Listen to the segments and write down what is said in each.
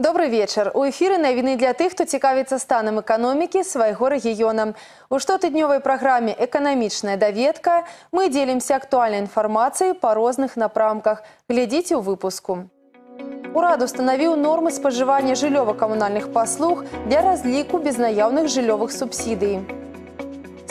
Добрый вечер. У эфіры навіны для тых, хто цікавіцца станам эканомікі свайго рэгіёна. У штотыднёвай праграме эканамічная даведка мы дзелімся актуальнай інфармацыяй па розных напрамках. Глядзіце ў выпуску. Урад устанавіў нормы спажывання жыллёва-камунальных паслуг для разліку безнаяўных жыллёвых субсідый.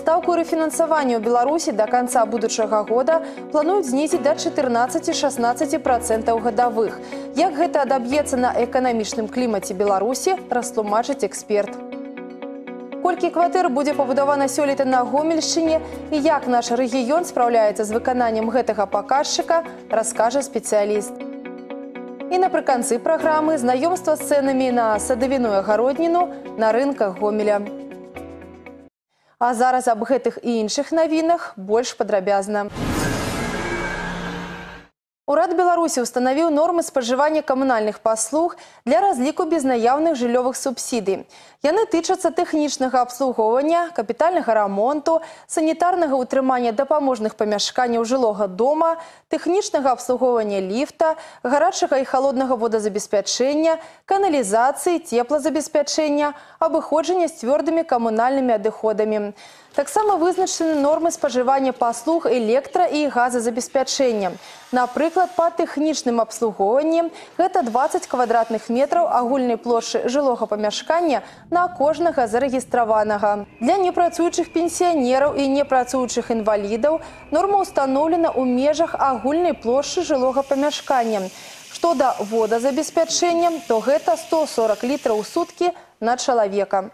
Стаўку рэфінансавання ў Беларусі да канца будучага года плануюць знізіць да 14-16% гадавых. Як гэта адаб'ецца на эканамічным клімаце Беларусі, растлумачыць эксперт. Колькі кватэр будзе пабудавана сёлета на гомельшчыне і як наш рэгіён спраўляецца з выкананнем гэтага паказчыка, раскажа спецыяліст. І напрыканцы праграмы знаёмства з цэнамі на садавіную агародніну на рынках гомеля. А зараз аб гэтых і іншых навінах больш падрабязна. Урад Беларусі установіў нормы спажывання камунальных паслуг для разліку безнаяўных жыллёвых субсідый. Яны тычацца тэхнічнага абслугоўвання, капітальнага рамонту, санітарнага ўтрымання дапаможных памяшканняў жылога дома, тэхнічнага абслугоўвання ліфта, гарачага і халоднага водазабеспячэння, каналізацыі, теплазабеспячэння, абыходжання з цвёрдымі камунальнымі адыходамі. Таксама вызначаны нормы спажывання паслуг электра- і газазабеспячэння. Напрыклад, па тэхнічным абслугоўванні гэта 20 квадратных метраў агульнай плошчы жылога памяшкання на кожнага зарэгістраванага. Для непрацуючых пенсіянераў і непрацуючых інвалідаў норма ўстаноўлена ў межах агульнай плошчы жылога памяшкання. Што да водазабеспячэння, то гэта 140 літраў у суткі на чалавека.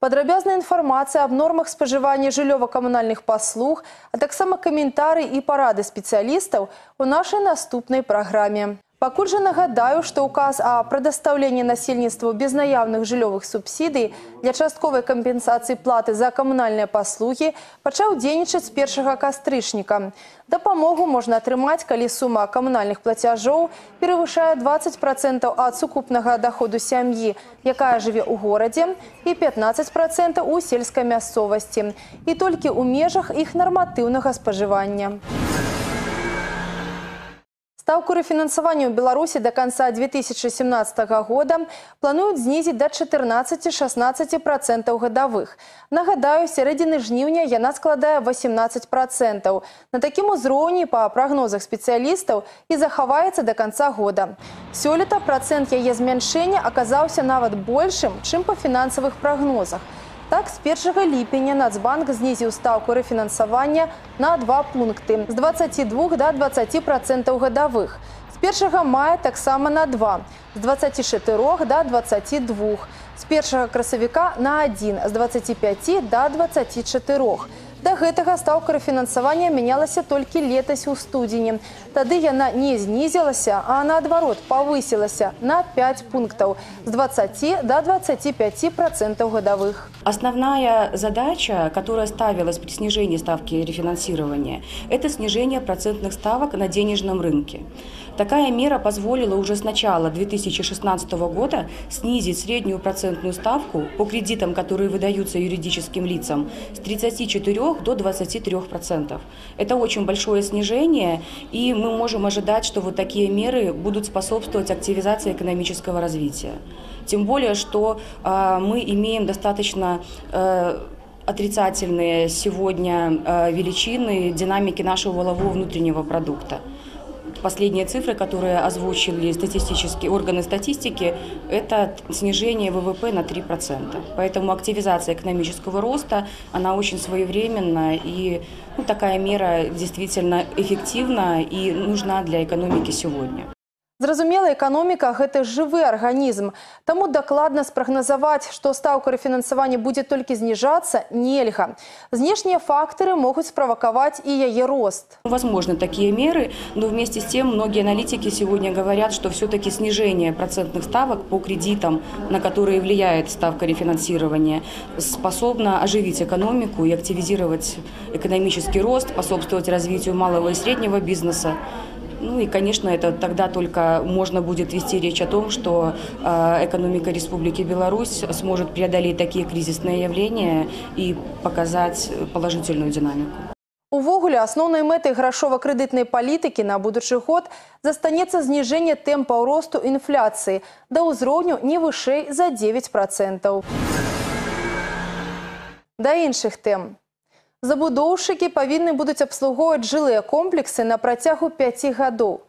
Падрабязная інфармацыя аб нормах спажывання жыллёва-камунальных паслуг, а таксама каментары і парады спецыялістаў у нашай наступнай праграме. Пакуль жа нагадаю, што ўказ о прадастаўленні насельніцтву безнаяўных жыллёвых субсідый для частковай кампенсацыі платы за камунальныя паслугі пачаў дзейнічаць з першага кастрычніка. Дапамогу можна атрымаць, калі сума камунальных плацяжоў перавышае 20% ад сукупнага даходу сям'і, якая жыве ў горадзе, і 15% у сельскай мясцовасці, і толькі ў межах іх нарматыўнага спажывання. Стаўку рэфінансавання ў Беларусі да канца 2017 года плануюць знізіць да 14-16% гадавых. Нагадаю, сярэдзіны жніўня яна складае 18%. На такім узроўні па прагнозах спецыялістаў і захаваецца да канца года. Сёлета працэнт яе змяншэння аказаўся нават большым, чым па фінансавых прагнозах. Так, з 1 ліпеня Нацбанк знізіў стаўку рэфінансавання на два пункты з 22 до 20 процентаў гадавых. З 1 мая таксама на 2, з 24 до 22, з 1 красавіка на 1, з 25 до 24. Да гэтага стаўка рэфінансавання мянялася толькі летась у студзені. Тады яна не знізілася, а наадварот павысілася на 5 пунктаў з 20 до 25 процентов годовых. Основная задача, которая ставилась при снижении ставки рефинансирования, это снижение процентных ставок на денежном рынке. Такая мера позволила уже с начала 2016 года снизить среднюю процентную ставку по кредитам, которые выдаются юридическим лицам, с 34 до 23%. Это очень большое снижение, и мы можем ожидать, что вот такие меры будут способствовать активизации экономического развития. Тем более, что э, мы имеем достаточно э, отрицательные сегодня э, величины динамики нашего волового внутреннего продукта. Последние цифры, которые озвучили статистические органы статистики, это снижение ВВП на 3%. Поэтому активизация экономического роста, она очень своевременна, и ну, такая мера действительно эффективна и нужна для экономики сегодня. Зразумела, эканоміка гэта жывы арганізм. Таму дакладна спрагназаваць, што стаўка рэфінансавання будзе толькі зніжацца, нельга. Знешнія фактары могуць справакаваць і яе рост. Возможно такие меры, но вместе с тем многие аналитики сегодня говорят, что все-таки снижение процентных ставок по кредитам, на которые влияет ставка рефинансирования, способно оживить экономику и активизировать экономический рост, способствовать развитию малого и среднего бизнеса. Ну и, конечно, это тогда только можно будет вести речь о том, что э, экономика Республики Беларусь сможет преодолеть такие кризисные явления и показать положительную динамику. Увогуле, асноўнай мэтай грашова-крэдытнай палітыкі на будучы год застанецца зніжэнне тэмпаў росту інфляцыі да ўзроўню не вышэй за 9%. Да іншых тэм. Забудоўшчыкі павінны будуць абслугоўваць жылыя комплексы на працягу 5 гадоў.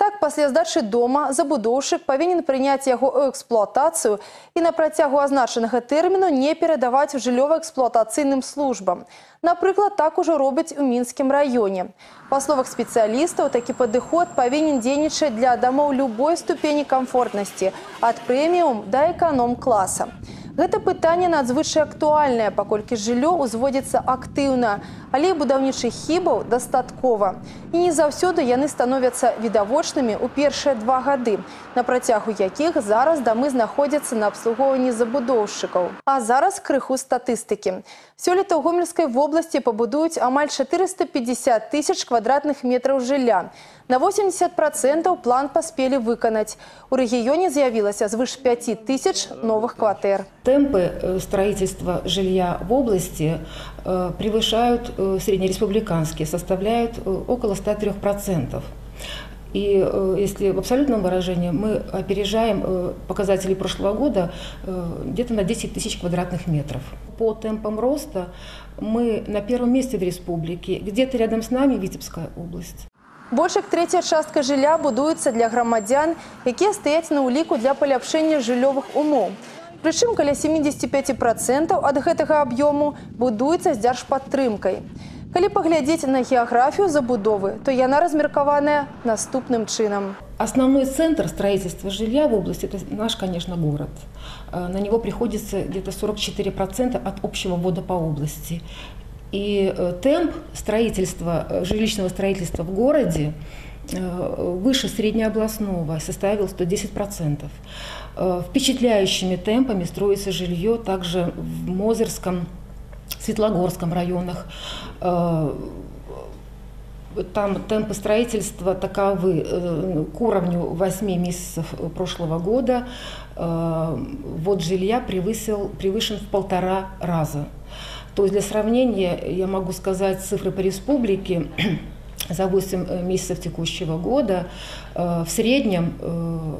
Так, пасля здачы дома забудоўшчык павінен прыняць яго ў эксплуатацыю і на працягу азначанага тэрміну не перадаваць жыллёва-эксплуатацыйным службам. Напрыклад, так ужо робяць у мінскім раёне. Па словах спецыялістаў, такі падыход павінен дзейнічаць для дамоў любой ступені камфортнасці, ад прэміум да эканом-класа. Гэта пытанне надзвычай актуальнае, паколькі жыллё ўзводзіцца актыўна, але і будаўнічых хібаў дастаткова. І не заўсёды яны становяцца відавочнымі ў першыя два гады, на працягу якіх зараз дамы знаходзяцца на абслугоўванні забудоўшчыкаў. А зараз крыху статыстыкі. Сёлета ў гомельскай вобласці пабудуюць амаль 450 тысяч квадратных метраў жылля. На 80% план паспелі выканаць. У рэгіёне з'явілася звыш 5 тысяч новых кватэр. Темпы э, строительства жилья в области э, превышают э, среднереспубликанские, составляют около 103%. И если в абсолютном выражении мы опережаем показатели прошлого года где-то на 10 тысяч квадратных метров. По темпам роста мы на первом месте в республике, где-то рядом с нами Витебская область. Больш як трэцяя частка жылля будуецца для грамадзян, якія стаяць на ўліку для паляпшэння жыллёвых умоў. Прычым каля 75% ад гэтага аб'ёму будуецца з дзяржпадтрымкай. Калі паглядзець на геаграфію забудовы, то яна размеркаваная наступным чынам. Основной центр строительства жилья в области – это наш, конечно, город. Э, на него приходится где-то 44% от общего ввода по области. И э, темп строительства, э, жилищного строительства в городе выше среднеобластного составил 110%. Впечатляющими темпами строится жилье также в Мозырском, Светлогорском районах. Там темпы строительства таковы к уровню 8 месяцев прошлого года. Вот жилья превысил, превышен в полтора раза. То есть для сравнения я могу сказать цифры по республике. За 8 э, месяцев текущего года э, в среднем э,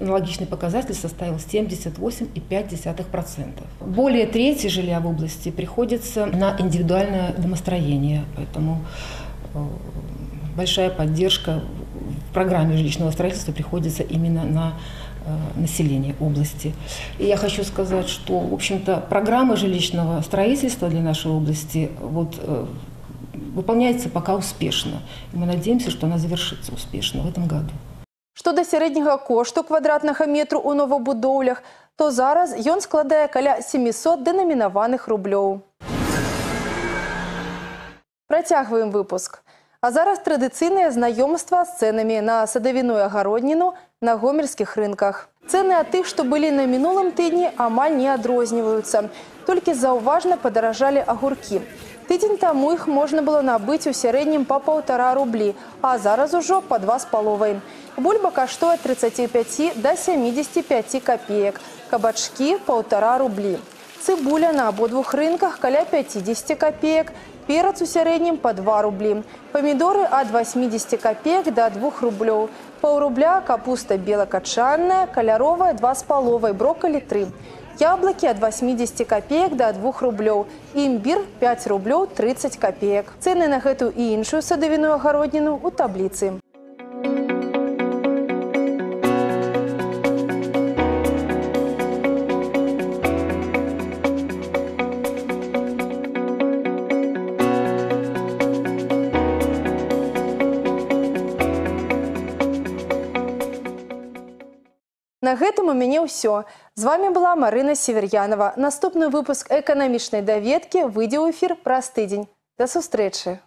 аналогичный показатель составил 78,5%. Более трети жилья в области приходится на индивидуальное домостроение, поэтому большая поддержка в программе жилищного строительства приходится именно на населения области. И я хочу сказать, что, в общем-то, программа жилищного строительства для нашей области вот, выполняется пока успешно. И мы надеемся, что она завершится успешно в этом году. Што да сярэдняга кошту квадратнага метру ў новабудоўлях, то зараз ён складае каля 700 дэнамінаваных рублёў. Працягваем выпуск. А зараз традыцыйнае знаёмства з цэнамі на садавіную агародніну на гомельскіх рынках. Цэны ад тых, што былі на мінулым тыдні, амаль не адрозніваюцца. Толькі заўважна падаражалі агуркі. Тыдзень таму іх можна было набыць у сярэднім па паўтара рублі, а зараз ужо па два з паловай. Бульба каштуе 35 да 75 копеек, кабачкі паўтара рублі. Цыбуля на абодвух рынках каля 50 копеек, Перац у сярэднім па 2 рублі. Памідоры ад 80 копеек да 2 рублёў. Паўрубля капуста белакачанная, каляровая 2 з паловай, броккалі 3. Яблыкі ад 80 копеек да 2 рублёў. Імбір 5 рублёў 30 копеек. Цэны на гэту і іншую садавіную агародніну ў табліцы. На гэтым у мяне ўсё. З вами была Марына Север'янова. Наступны выпуск эканамічнай даведкі выйдзе ў эфір праз тыдзень. Да сустрэчы.